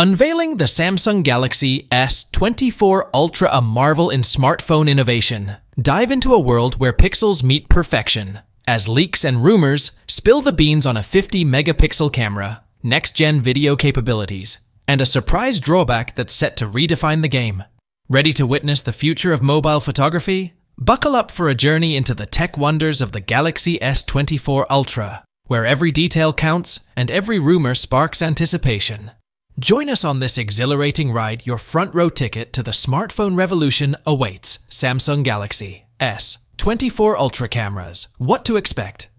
Unveiling the Samsung Galaxy S24 Ultra, a marvel in smartphone innovation. Dive into a world where pixels meet perfection. As leaks and rumors spill the beans on a 50 megapixel camera, next gen video capabilities, and a surprise drawback that's set to redefine the game. Ready to witness the future of mobile photography? Buckle up for a journey into the tech wonders of the Galaxy S24 Ultra, where every detail counts and every rumor sparks anticipation. Join us on this exhilarating ride. Your front row ticket to the smartphone revolution awaits. Samsung Galaxy S 24 Ultra cameras. What to expect?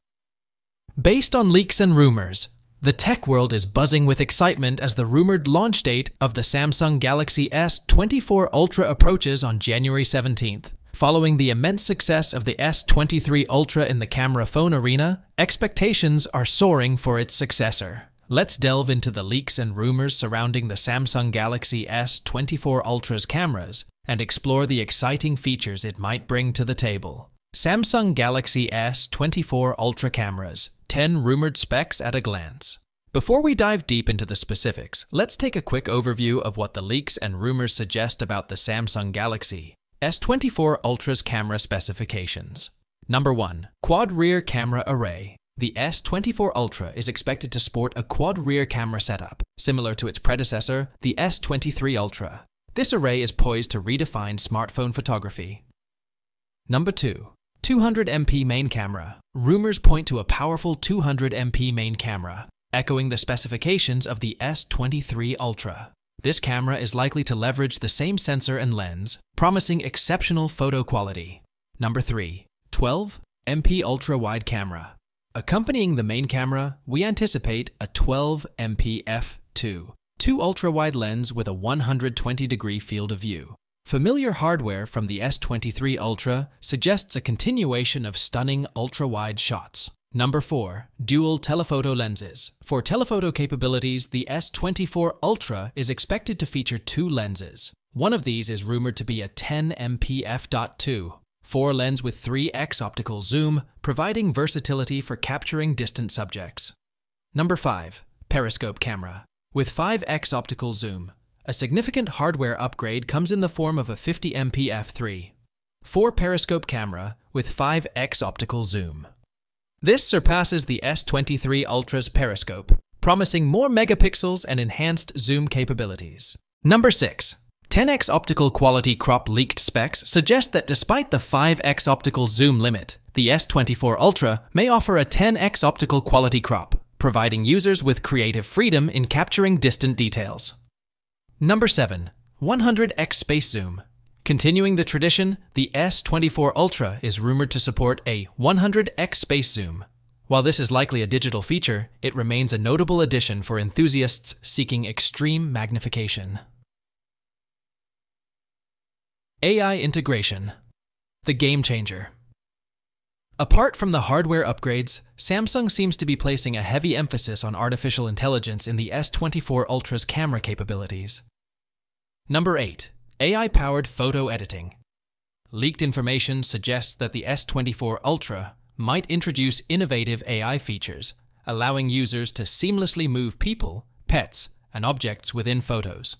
Based on leaks and rumors, the tech world is buzzing with excitement as the rumored launch date of the Samsung Galaxy S24 Ultra approaches on January 17th. Following the immense success of the S23 Ultra in the camera phone arena, expectations are soaring for its successor. Let's delve into the leaks and rumors surrounding the Samsung Galaxy S24 Ultra's cameras and explore the exciting features it might bring to the table. Samsung Galaxy S24 Ultra cameras 10 rumored specs at a glance. Before we dive deep into the specifics, let's take a quick overview of what the leaks and rumors suggest about the Samsung Galaxy S24 Ultra's camera specifications. Number 1. Quad Rear Camera Array the S24 Ultra is expected to sport a quad rear camera setup, similar to its predecessor, the S23 Ultra. This array is poised to redefine smartphone photography. Number 2. 200MP main camera. Rumors point to a powerful 200MP main camera, echoing the specifications of the S23 Ultra. This camera is likely to leverage the same sensor and lens, promising exceptional photo quality. Number 3. 12MP ultra wide camera. Accompanying the main camera, we anticipate a 12 MP f2, 2 ultra-wide lens with a 120 degree field of view. Familiar hardware from the S23 Ultra suggests a continuation of stunning ultra-wide shots. Number 4. Dual telephoto lenses. For telephoto capabilities, the S24 Ultra is expected to feature two lenses. One of these is rumored to be a 10 MP f.2, 4 lens with 3x optical zoom, providing versatility for capturing distant subjects. Number 5. Periscope camera. With 5x optical zoom, a significant hardware upgrade comes in the form of a 50MP f3. 4 periscope camera with 5x optical zoom. This surpasses the S23 Ultra's periscope, promising more megapixels and enhanced zoom capabilities. Number 6. 10x optical quality crop leaked specs suggest that despite the 5x optical zoom limit, the S24 Ultra may offer a 10x optical quality crop, providing users with creative freedom in capturing distant details. Number 7. 100x space zoom. Continuing the tradition, the S24 Ultra is rumored to support a 100x space zoom. While this is likely a digital feature, it remains a notable addition for enthusiasts seeking extreme magnification. AI integration. The game changer. Apart from the hardware upgrades, Samsung seems to be placing a heavy emphasis on artificial intelligence in the S24 Ultra's camera capabilities. Number 8. AI-powered photo editing. Leaked information suggests that the S24 Ultra might introduce innovative AI features, allowing users to seamlessly move people, pets, and objects within photos.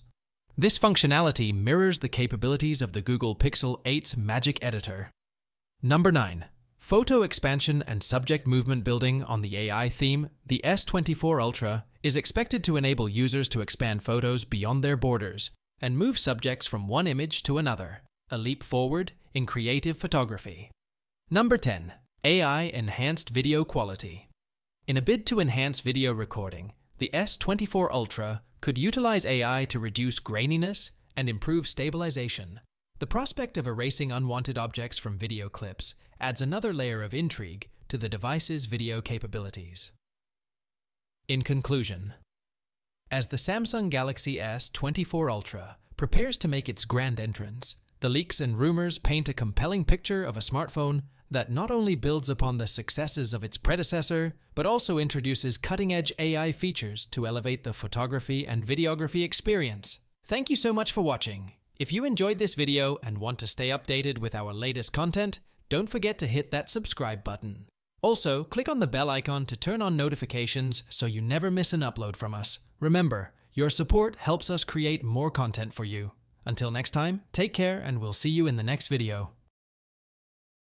This functionality mirrors the capabilities of the Google Pixel 8's Magic Editor. Number 9. Photo expansion and subject movement building on the AI theme, the S24 Ultra is expected to enable users to expand photos beyond their borders and move subjects from one image to another, a leap forward in creative photography. Number 10. AI Enhanced Video Quality. In a bid to enhance video recording, the S24 Ultra could utilize AI to reduce graininess and improve stabilization. The prospect of erasing unwanted objects from video clips adds another layer of intrigue to the device's video capabilities. In conclusion, as the Samsung Galaxy S24 Ultra prepares to make its grand entrance, the leaks and rumors paint a compelling picture of a smartphone that not only builds upon the successes of its predecessor, but also introduces cutting-edge AI features to elevate the photography and videography experience. Thank you so much for watching. If you enjoyed this video and want to stay updated with our latest content, don't forget to hit that subscribe button. Also, click on the bell icon to turn on notifications so you never miss an upload from us. Remember, Your support helps us create more content for you. Until next time, take care and we'll see you in the next video.